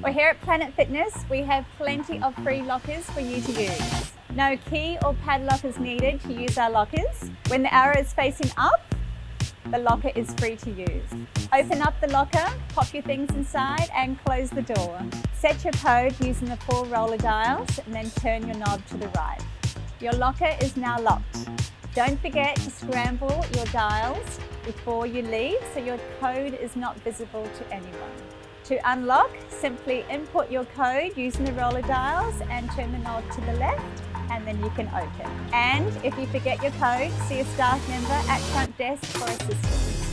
Well, here at Planet Fitness, we have plenty of free lockers for you to use. No key or padlock is needed to use our lockers. When the arrow is facing up, the locker is free to use. Open up the locker, pop your things inside and close the door. Set your code using the four roller dials and then turn your knob to the right. Your locker is now locked. Don't forget to scramble your dials before you leave so your code is not visible to anyone. To unlock, simply input your code using the roller dials and turn the knob to the left and then you can open. And if you forget your code, see a staff member at front desk for assistance.